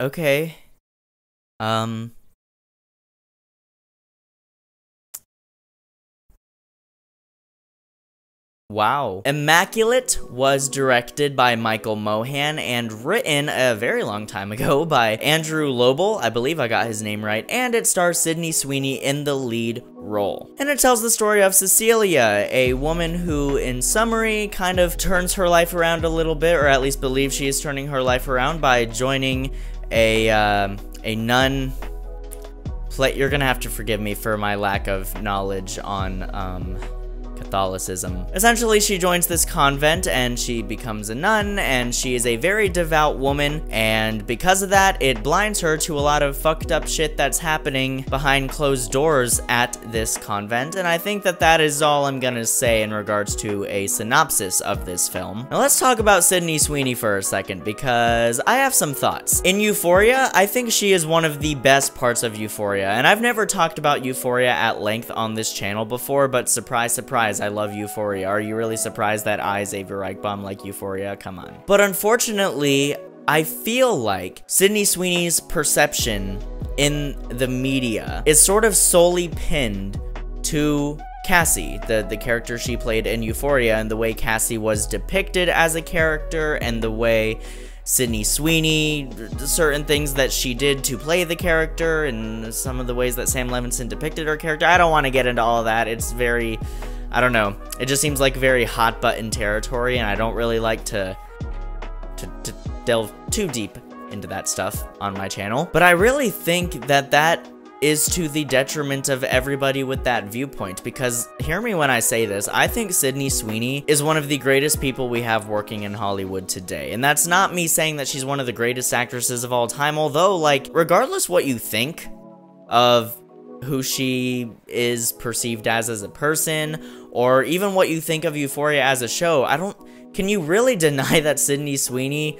okay. Um. Wow. Immaculate was directed by Michael Mohan and written a very long time ago by Andrew Lobel, I believe I got his name right, and it stars Sydney Sweeney in the lead role. And it tells the story of Cecilia, a woman who, in summary, kind of turns her life around a little bit, or at least believes she is turning her life around by joining a, uh, a nun play you're gonna have to forgive me for my lack of knowledge on um, Catholicism. Essentially, she joins this convent and she becomes a nun, and she is a very devout woman, and because of that, it blinds her to a lot of fucked up shit that's happening behind closed doors at this convent, and I think that that is all I'm gonna say in regards to a synopsis of this film. Now let's talk about Sydney Sweeney for a second, because I have some thoughts. In Euphoria, I think she is one of the best parts of Euphoria, and I've never talked about Euphoria at length on this channel before, but surprise, surprise, I love Euphoria. Are you really surprised that I, Xavier Reichbaum, like Euphoria? Come on. But unfortunately, I feel like Sydney Sweeney's perception in the media is sort of solely pinned to Cassie, the, the character she played in Euphoria, and the way Cassie was depicted as a character, and the way Sydney Sweeney, certain things that she did to play the character, and some of the ways that Sam Levinson depicted her character. I don't want to get into all of that. It's very, I don't know. It just seems like very hot button territory, and I don't really like to, to, to delve too deep into that stuff on my channel. But I really think that that is to the detriment of everybody with that viewpoint because hear me when I say this, I think Sydney Sweeney is one of the greatest people we have working in Hollywood today. And that's not me saying that she's one of the greatest actresses of all time, although like regardless what you think of who she is perceived as as a person or even what you think of Euphoria as a show, I don't can you really deny that Sydney Sweeney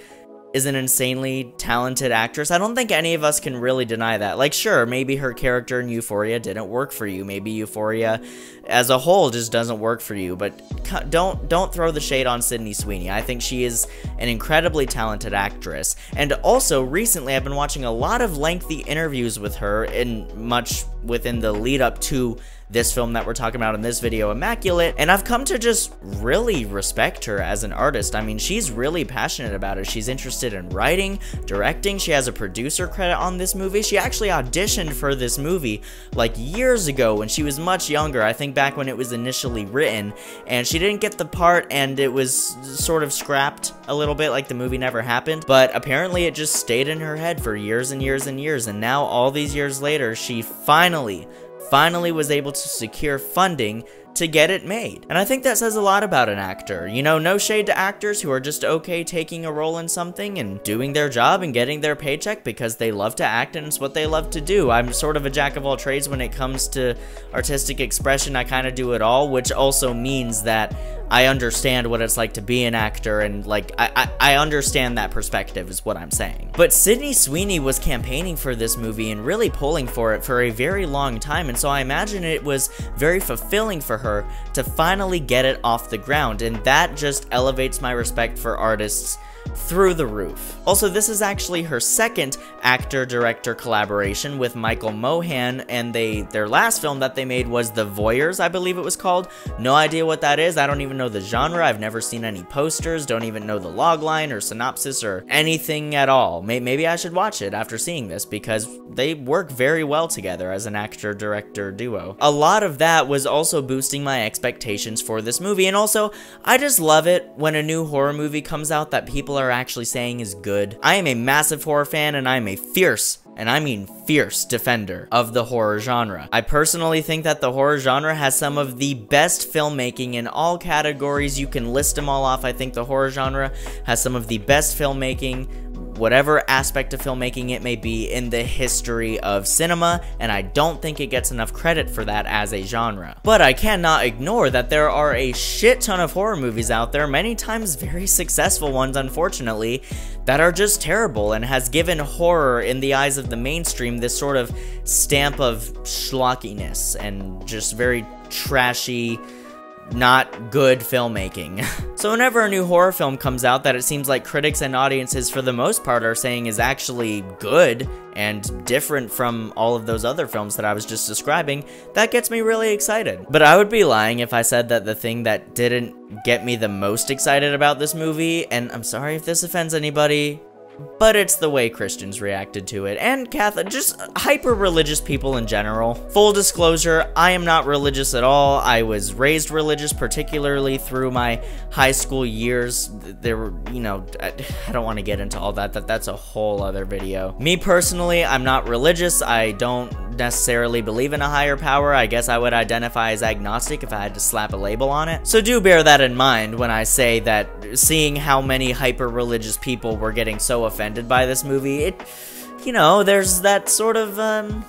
is an insanely talented actress. I don't think any of us can really deny that. Like, sure, maybe her character in Euphoria didn't work for you. Maybe Euphoria as a whole just doesn't work for you. But don't don't throw the shade on Sydney Sweeney. I think she is an incredibly talented actress. And also, recently, I've been watching a lot of lengthy interviews with her, in much within the lead up to this film that we're talking about in this video, Immaculate, and I've come to just really respect her as an artist. I mean, she's really passionate about it. She's interested in writing, directing. She has a producer credit on this movie. She actually auditioned for this movie like years ago when she was much younger. I think back when it was initially written, and she didn't get the part, and it was sort of scrapped a little bit, like the movie never happened. But apparently, it just stayed in her head for years and years and years, and now all these years later, she finally finally was able to secure funding to get it made. And I think that says a lot about an actor. You know, no shade to actors who are just okay taking a role in something and doing their job and getting their paycheck because they love to act and it's what they love to do. I'm sort of a jack of all trades when it comes to artistic expression. I kind of do it all, which also means that I understand what it's like to be an actor and like I, I, I understand that perspective is what I'm saying. But Sydney Sweeney was campaigning for this movie and really pulling for it for a very long time and so I imagine it was very fulfilling for her to finally get it off the ground and that just elevates my respect for artists through the roof. Also, this is actually her second actor-director collaboration with Michael Mohan, and they their last film that they made was The Voyeurs, I believe it was called. No idea what that is, I don't even know the genre, I've never seen any posters, don't even know the logline or synopsis or anything at all. Maybe I should watch it after seeing this, because they work very well together as an actor-director duo. A lot of that was also boosting my expectations for this movie, and also, I just love it when a new horror movie comes out that people are actually saying is good. I am a massive horror fan and I am a fierce and I mean fierce defender of the horror genre. I personally think that the horror genre has some of the best filmmaking in all categories. You can list them all off. I think the horror genre has some of the best filmmaking whatever aspect of filmmaking it may be in the history of cinema, and I don't think it gets enough credit for that as a genre. But I cannot ignore that there are a shit ton of horror movies out there, many times very successful ones unfortunately, that are just terrible and has given horror in the eyes of the mainstream this sort of stamp of schlockiness and just very trashy not good filmmaking. so whenever a new horror film comes out that it seems like critics and audiences for the most part are saying is actually good and different from all of those other films that I was just describing, that gets me really excited. But I would be lying if I said that the thing that didn't get me the most excited about this movie, and I'm sorry if this offends anybody, but it's the way Christians reacted to it, and Catholic, just hyper-religious people in general. Full disclosure, I am not religious at all. I was raised religious, particularly through my high school years. There were, you know, I, don't want to get into all that, that that's a whole other video. Me personally, I'm not religious. I don't necessarily believe in a higher power. I guess I would identify as agnostic if I had to slap a label on it. So do bear that in mind when I say that seeing how many hyper-religious people were getting so offended by this movie, it, you know, there's that sort of, um,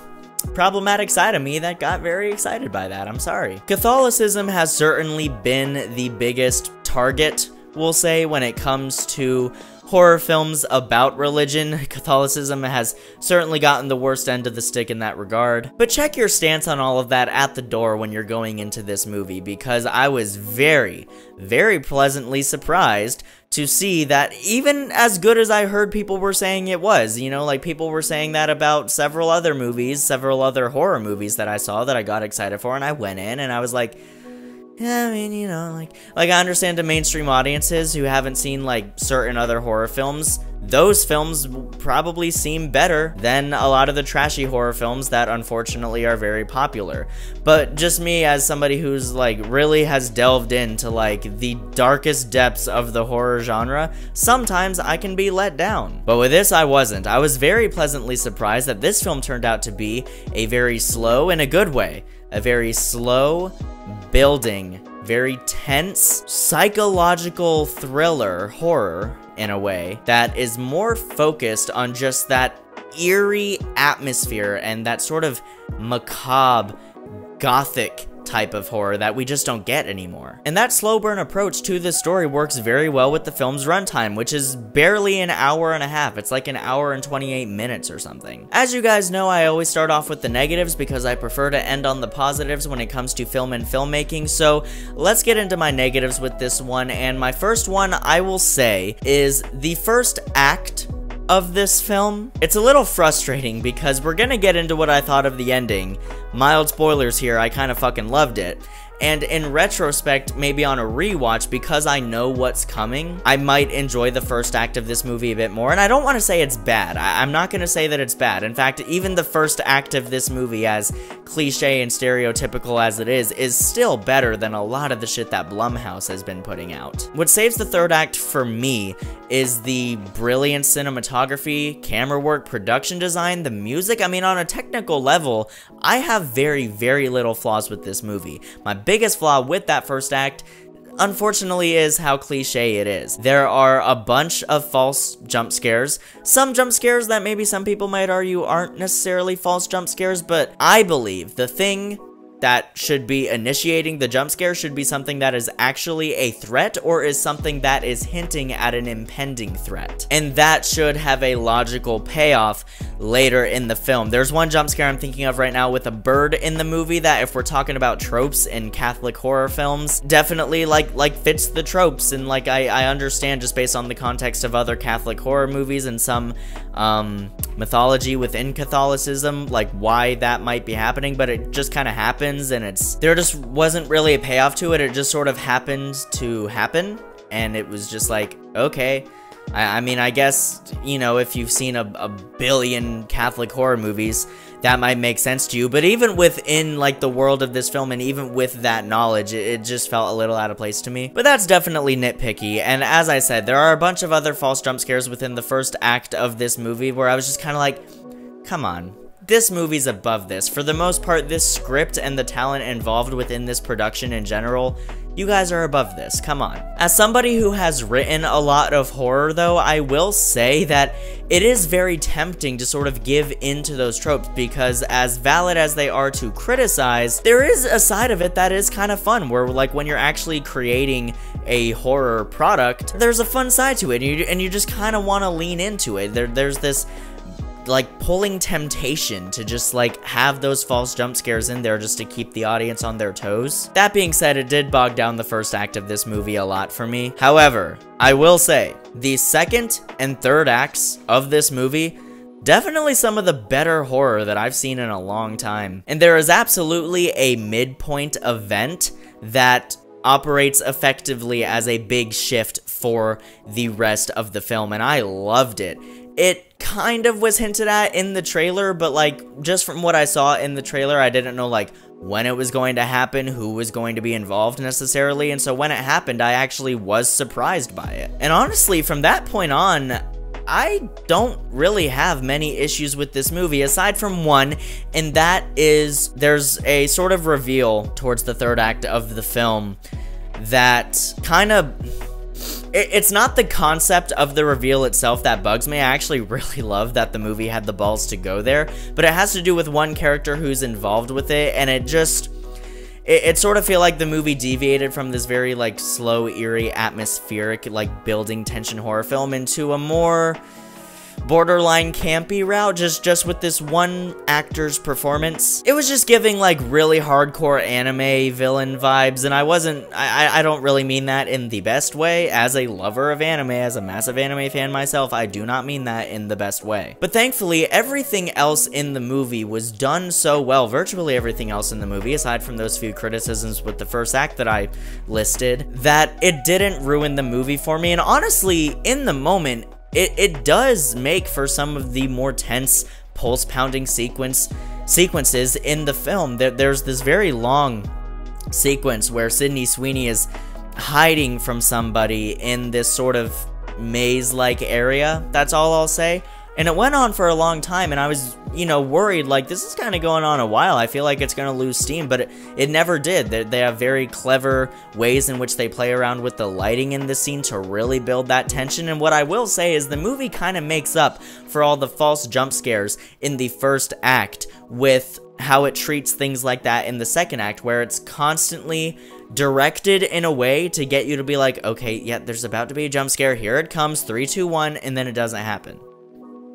problematic side of me that got very excited by that. I'm sorry. Catholicism has certainly been the biggest target, we'll say, when it comes to horror films about religion. Catholicism has certainly gotten the worst end of the stick in that regard. But check your stance on all of that at the door when you're going into this movie because I was very, very pleasantly surprised to see that even as good as I heard people were saying it was, you know, like people were saying that about several other movies, several other horror movies that I saw that I got excited for, and I went in and I was like, yeah, I mean, you know, like, like I understand to mainstream audiences who haven't seen like certain other horror films, those films probably seem better than a lot of the trashy horror films that unfortunately are very popular. But just me as somebody who's like really has delved into like the darkest depths of the horror genre, sometimes I can be let down. But with this I wasn't. I was very pleasantly surprised that this film turned out to be a very slow in a good way, a very slow building, very tense, psychological thriller horror in a way that is more focused on just that eerie atmosphere and that sort of macabre, gothic type of horror that we just don't get anymore. And that slow burn approach to this story works very well with the film's runtime, which is barely an hour and a half. It's like an hour and 28 minutes or something. As you guys know, I always start off with the negatives because I prefer to end on the positives when it comes to film and filmmaking, so let's get into my negatives with this one, and my first one I will say is the first act of this film. It's a little frustrating because we're gonna get into what I thought of the ending. Mild spoilers here, I kind of fucking loved it. And in retrospect, maybe on a rewatch, because I know what's coming, I might enjoy the first act of this movie a bit more. And I don't want to say it's bad. I am not going to say that it's bad. In fact, even the first act of this movie, as cliche and stereotypical as it is, is still better than a lot of the shit that Blumhouse has been putting out. What saves the third act for me is the brilliant cinematography, camera work, production design, the music. I mean, on a technical level, I have very, very little flaws with this movie. My biggest flaw with that first act unfortunately is how cliche it is. There are a bunch of false jump scares. Some jump scares that maybe some people might argue aren't necessarily false jump scares, but I believe the thing that should be initiating the jump scare should be something that is actually a threat or is something that is hinting at an impending threat. And that should have a logical payoff later in the film. There's one jump scare I'm thinking of right now with a bird in the movie that if we're talking about tropes in Catholic horror films, definitely like like fits the tropes and like I, I understand just based on the context of other Catholic horror movies and some um, mythology within Catholicism, like why that might be happening, but it just kind of happens and it's, there just wasn't really a payoff to it. It just sort of happened to happen and it was just like, okay. I, I mean, I guess, you know, if you've seen a, a billion Catholic horror movies, that might make sense to you. But even within like the world of this film and even with that knowledge, it, it, just felt a little out of place to me. But that's definitely nitpicky. And as I said, there are a bunch of other false jump scares within the first act of this movie where I was just kind of like, come on, this movie's above this. For the most part, this script and the talent involved within this production in general, you guys are above this, come on. As somebody who has written a lot of horror though, I will say that it is very tempting to sort of give into those tropes because as valid as they are to criticize, there is a side of it that is kind of fun where like when you're actually creating a horror product, there's a fun side to it and you, and you just kind of want to lean into it. There, there's this like pulling temptation to just like have those false jump scares in there just to keep the audience on their toes. That being said, it did bog down the first act of this movie a lot for me. However, I will say, the second and third acts of this movie Definitely some of the better horror that I've seen in a long time. And there is absolutely a midpoint event that operates effectively as a big shift for the rest of the film, and I loved it. It kind of was hinted at in the trailer, but like, just from what I saw in the trailer, I didn't know like when it was going to happen, who was going to be involved necessarily, and so when it happened, I actually was surprised by it. And honestly, from that point on, I don't really have many issues with this movie aside from one, and that is there's a sort of reveal towards the third act of the film that kind of it's not the concept of the reveal itself that bugs me. I actually really love that the movie had the balls to go there, but it has to do with one character who's involved with it, and it just it, it sort of feel like the movie deviated from this very like slow, eerie, atmospheric, like building tension horror film into a more borderline campy route just just with this one actor's performance. It was just giving like really hardcore anime villain vibes and i wasn't i i don't really mean that in the best way. As a lover of anime as a massive anime fan myself i do not mean that in the best way. But thankfully everything else in the movie was done so well. Virtually everything else in the movie aside from those few criticisms with the first act that i listed that it didn't ruin the movie for me. And honestly in the moment it, it does make for some of the more tense pulse pounding sequence sequences in the film. There, there's this very long sequence where Sydney Sweeney is hiding from somebody in this sort of maze-like area. That's all I'll say. And it went on for a long time, and I was, you know, worried, like, this is kind of going on a while. I feel like it's going to lose steam, but it, it never did. They, they have very clever ways in which they play around with the lighting in the scene to really build that tension. And what I will say is the movie kind of makes up for all the false jump scares in the first act with how it treats things like that in the second act, where it's constantly directed in a way to get you to be like, okay, yeah, there's about to be a jump scare. Here it comes, three, two, one, and then it doesn't happen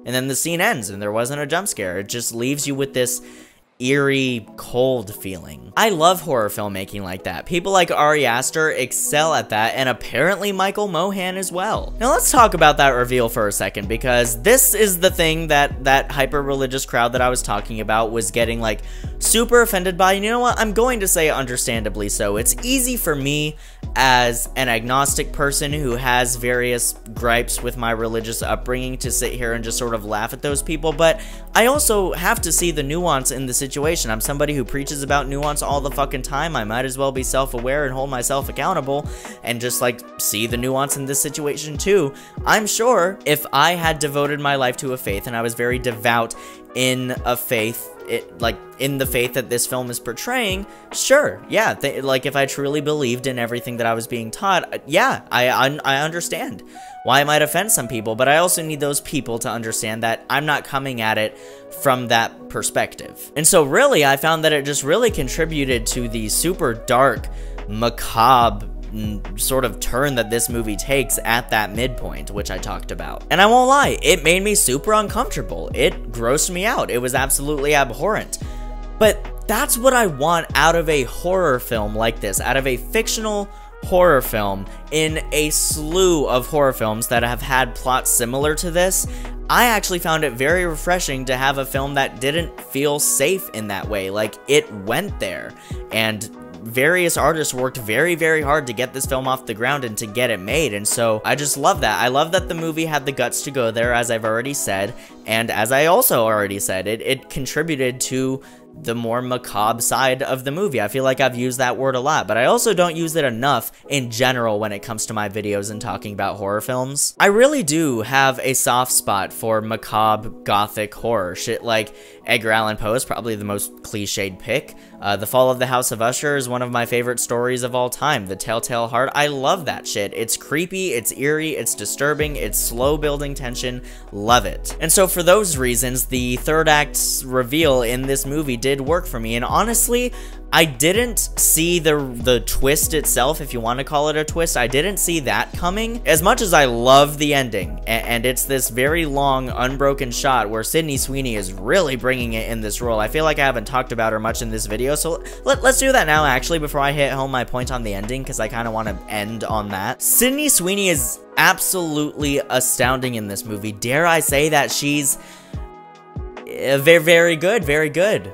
and then the scene ends and there wasn't a jump scare. It just leaves you with this eerie, cold feeling. I love horror filmmaking like that. People like Ari Aster excel at that, and apparently Michael Mohan as well. Now let's talk about that reveal for a second, because this is the thing that that hyper-religious crowd that I was talking about was getting like super offended by, and you know what, I'm going to say understandably so. It's easy for me as an agnostic person who has various gripes with my religious upbringing to sit here and just sort of laugh at those people, but I also have to see the nuance in the situation. I'm somebody who preaches about nuance all the fucking time. I might as well be self-aware and hold myself accountable and just like see the nuance in this situation too. I'm sure if I had devoted my life to a faith and I was very devout in a faith it like in the faith that this film is portraying sure yeah like if i truly believed in everything that i was being taught uh, yeah I, I i understand why it might offend some people but i also need those people to understand that i'm not coming at it from that perspective. And so really i found that it just really contributed to the super dark macabre sort of turn that this movie takes at that midpoint, which I talked about. And I won't lie, it made me super uncomfortable. It grossed me out. It was absolutely abhorrent. But that's what I want out of a horror film like this, out of a fictional horror film in a slew of horror films that have had plots similar to this. I actually found it very refreshing to have a film that didn't feel safe in that way. Like, it went there. And various artists worked very, very hard to get this film off the ground and to get it made. And so I just love that. I love that the movie had the guts to go there, as I've already said. And as I also already said, it, it contributed to the more macabre side of the movie. I feel like I've used that word a lot, but I also don't use it enough in general when it comes to my videos and talking about horror films. I really do have a soft spot for macabre gothic horror. Shit like Edgar Allan Poe is probably the most cliched pick. Uh, the Fall of the House of Usher is one of my favorite stories of all time. The Telltale Heart, I love that shit. It's creepy, it's eerie, it's disturbing, it's slow building tension. Love it. And so for those reasons, the third act's reveal in this movie did work for me. And honestly, I didn't see the the twist itself, if you want to call it a twist. I didn't see that coming. As much as I love the ending, and, and it's this very long, unbroken shot where Sydney Sweeney is really bringing it in this role. I feel like I haven't talked about her much in this video, so let, let's do that now, actually, before I hit home my point on the ending, because I kind of want to end on that. Sydney Sweeney is absolutely astounding in this movie. Dare I say that she's uh, very, very good, very good.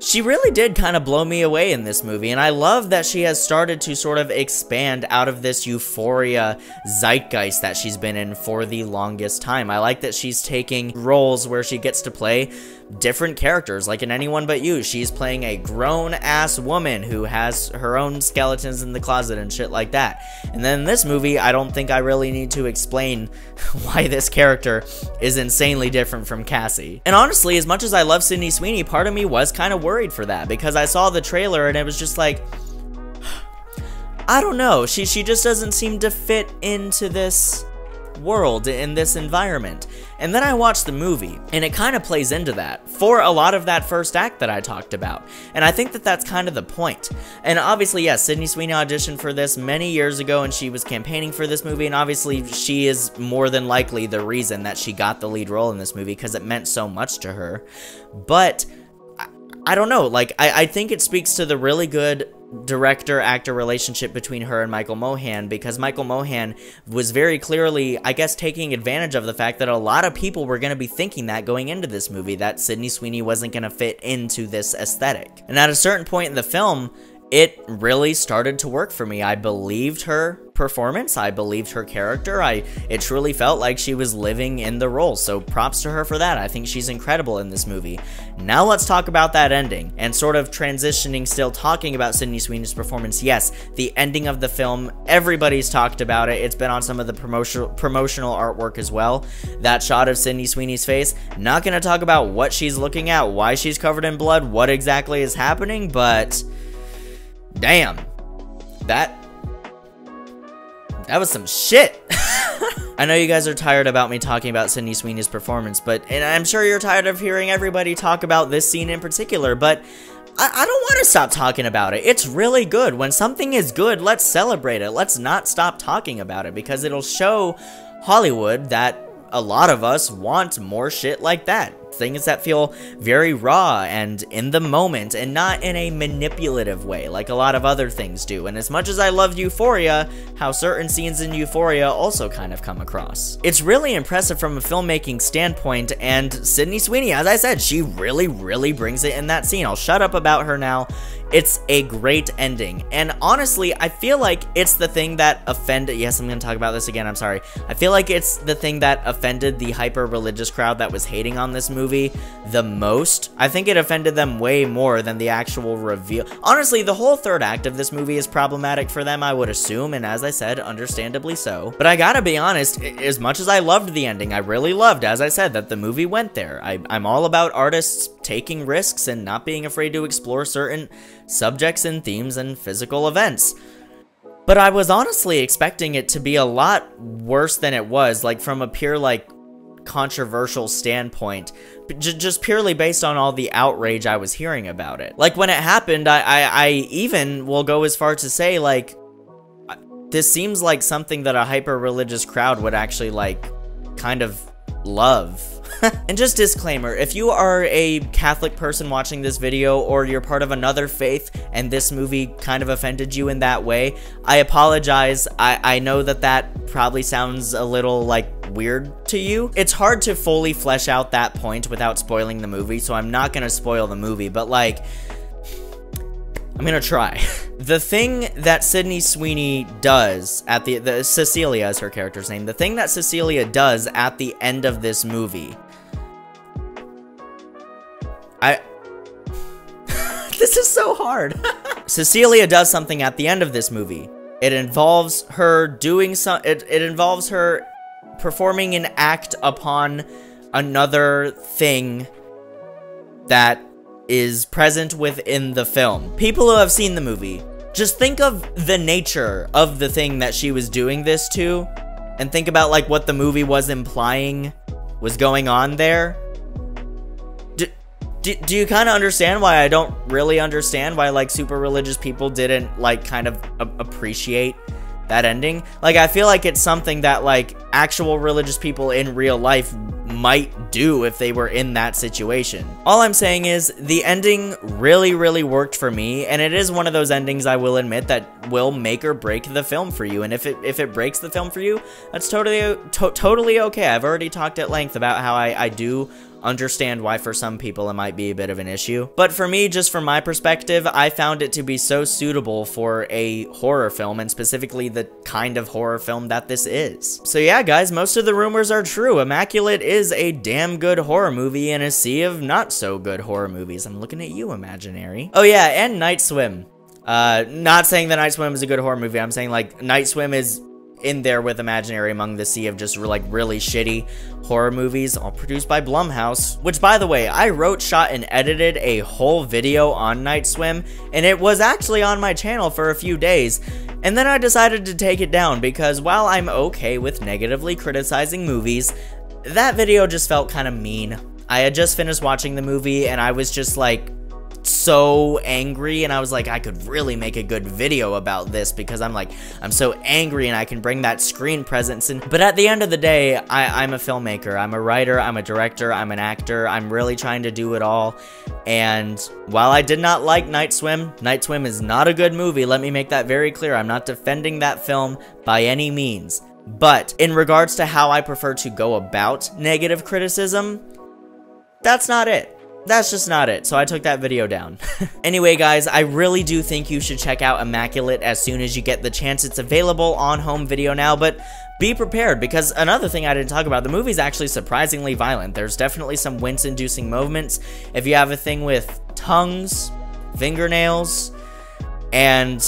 She really did kind of blow me away in this movie, and I love that she has started to sort of expand out of this euphoria zeitgeist that she's been in for the longest time. I like that she's taking roles where she gets to play different characters, like in Anyone But You. She's playing a grown-ass woman who has her own skeletons in the closet and shit like that. And then in this movie, I don't think I really need to explain why this character is insanely different from Cassie. And honestly, as much as I love Sydney Sweeney, part of me was kind of worried for that, because I saw the trailer and it was just like, I don't know, she, she just doesn't seem to fit into this world in this environment. And then I watched the movie, and it kind of plays into that for a lot of that first act that I talked about. And I think that that's kind of the point. And obviously, yes, Sydney Sweeney auditioned for this many years ago, and she was campaigning for this movie, and obviously she is more than likely the reason that she got the lead role in this movie because it meant so much to her. But I don't know, like, I, I think it speaks to the really good director actor relationship between her and Michael Mohan because Michael Mohan was very clearly, I guess, taking advantage of the fact that a lot of people were going to be thinking that going into this movie, that Sydney Sweeney wasn't going to fit into this aesthetic. And at a certain point in the film, it really started to work for me. I believed her performance. I believed her character. I it truly felt like she was living in the role. So props to her for that. I think she's incredible in this movie. Now let's talk about that ending and sort of transitioning still talking about Sydney Sweeney's performance. Yes, the ending of the film, everybody's talked about it. It's been on some of the promotional promotional artwork as well. That shot of Sydney Sweeney's face. Not going to talk about what she's looking at, why she's covered in blood, what exactly is happening, but Damn. That that was some shit. I know you guys are tired about me talking about Sydney Sweeney's performance, but and I'm sure you're tired of hearing everybody talk about this scene in particular, but I, I don't want to stop talking about it. It's really good. When something is good, let's celebrate it. Let's not stop talking about it because it'll show Hollywood that a lot of us want more shit like that. Things that feel very raw and in the moment and not in a manipulative way like a lot of other things do. And as much as I love Euphoria, how certain scenes in Euphoria also kind of come across. It's really impressive from a filmmaking standpoint and Sydney Sweeney, as I said, she really, really brings it in that scene. I'll shut up about her now. It's a great ending. And honestly, I feel like it's the thing that offended. Yes, I'm going to talk about this again. I'm sorry. I feel like it's the thing that offended the hyper religious crowd that was hating on this movie the most. I think it offended them way more than the actual reveal. Honestly, the whole third act of this movie is problematic for them, I would assume. And as I said, understandably so. But I gotta be honest, as much as I loved the ending, I really loved, as I said, that the movie went there. I, I'm all about artists taking risks and not being afraid to explore certain subjects and themes and physical events. But I was honestly expecting it to be a lot worse than it was, like from a pure, like, controversial standpoint, just purely based on all the outrage I was hearing about it. Like, when it happened, I, I, I even will go as far to say, like, this seems like something that a hyper-religious crowd would actually, like, kind of love. and just disclaimer, if you are a Catholic person watching this video or you're part of another faith and this movie kind of offended you in that way, I apologize. I, I know that that probably sounds a little like weird to you. It's hard to fully flesh out that point without spoiling the movie, so I'm not gonna spoil the movie, but like, I'm gonna try. the thing that Sydney Sweeney does at the, the Cecilia is her character's name. The thing that Cecilia does at the end of this movie. I. this is so hard. Cecilia does something at the end of this movie. It involves her doing some. It, it involves her performing an act upon another thing that is present within the film. People who have seen the movie, just think of the nature of the thing that she was doing this to, and think about like what the movie was implying was going on there. D do, do you kind of understand why I don't really understand why like super religious people didn't like kind of appreciate that ending? Like I feel like it's something that like actual religious people in real life might do if they were in that situation. All I'm saying is the ending really, really worked for me, and it is one of those endings I will admit that will make or break the film for you. And if it if it breaks the film for you, that's totally to totally okay. I've already talked at length about how I, I do understand why for some people it might be a bit of an issue. But for me, just from my perspective, I found it to be so suitable for a horror film and specifically the kind of horror film that this is. So yeah, guys, most of the rumors are true. Immaculate is a damn good horror movie in a sea of not so good horror movies. I'm looking at you, Imaginary. Oh yeah, and Night Swim. Uh, not saying that Night Swim is a good horror movie. I'm saying like Night Swim is in there with Imaginary among the sea of just like really shitty horror movies, all produced by Blumhouse. Which, by the way, I wrote, shot, and edited a whole video on Night Swim, and it was actually on my channel for a few days. And then I decided to take it down because while I'm okay with negatively criticizing movies, that video just felt kind of mean. I had just finished watching the movie and I was just like, so angry and I was like, I could really make a good video about this because I'm like, I'm so angry and I can bring that screen presence in. But at the end of the day, I, I'm a filmmaker, I'm a writer, I'm a director, I'm an actor, I'm really trying to do it all. And while I did not like Night Swim, Night Swim is not a good movie. Let me make that very clear. I'm not defending that film by any means. But in regards to how I prefer to go about negative criticism, that's not it that's just not it, so I took that video down. anyway, guys, I really do think you should check out Immaculate as soon as you get the chance. It's available on home video now, but be prepared because another thing I didn't talk about, the movie's actually surprisingly violent. There's definitely some wince-inducing moments. If you have a thing with tongues, fingernails, and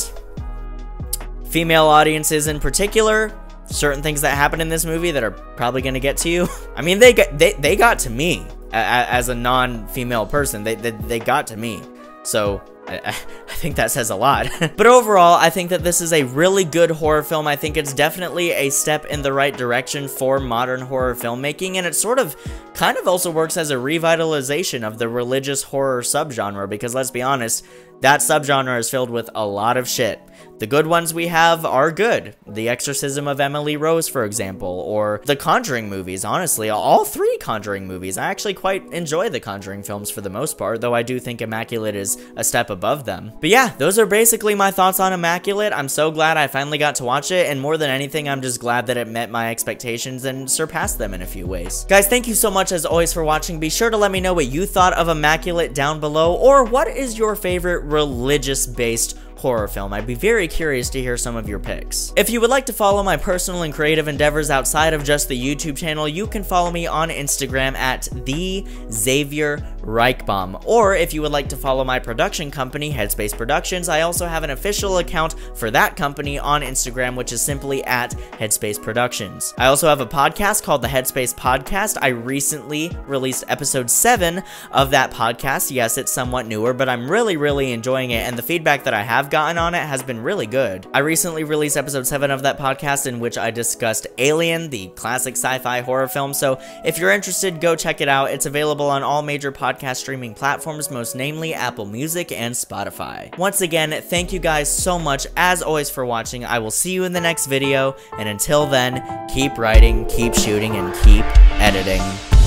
female audiences in particular, certain things that happen in this movie that are probably going to get to you. I mean, they got, they, they got to me as a non-female person. They, they, they got to me. So I, I, think that says a lot. but overall, I think that this is a really good horror film. I think it's definitely a step in the right direction for modern horror filmmaking, and it sort of kind of also works as a revitalization of the religious horror subgenre, because let's be honest, that subgenre is filled with a lot of shit. The good ones we have are good. The Exorcism of Emily Rose, for example, or the Conjuring movies, honestly, all three Conjuring movies. I actually quite enjoy the Conjuring films for the most part, though I do think Immaculate is a step above them. But yeah, those are basically my thoughts on Immaculate. I'm so glad I finally got to watch it, and more than anything, I'm just glad that it met my expectations and surpassed them in a few ways. Guys, thank you so much as always for watching. Be sure to let me know what you thought of Immaculate down below, or what is your favorite religious-based horror film. I'd be very curious to hear some of your picks. If you would like to follow my personal and creative endeavors outside of just the YouTube channel, you can follow me on Instagram at the Xavier Reichbaum. Or if you would like to follow my production company, Headspace Productions, I also have an official account for that company on Instagram, which is simply at Headspace Productions. I also have a podcast called the Headspace Podcast. I recently released episode 7 of that podcast. Yes, it's somewhat newer, but I'm really, really enjoying it, and the feedback that I have gotten on it has been really good. I recently released episode 7 of that podcast in which I discussed Alien, the classic sci-fi horror film, so if you're interested, go check it out. It's available on all major podcast streaming platforms, most namely Apple Music and Spotify. Once again, thank you guys so much, as always, for watching. I will see you in the next video, and until then, keep writing, keep shooting, and keep editing.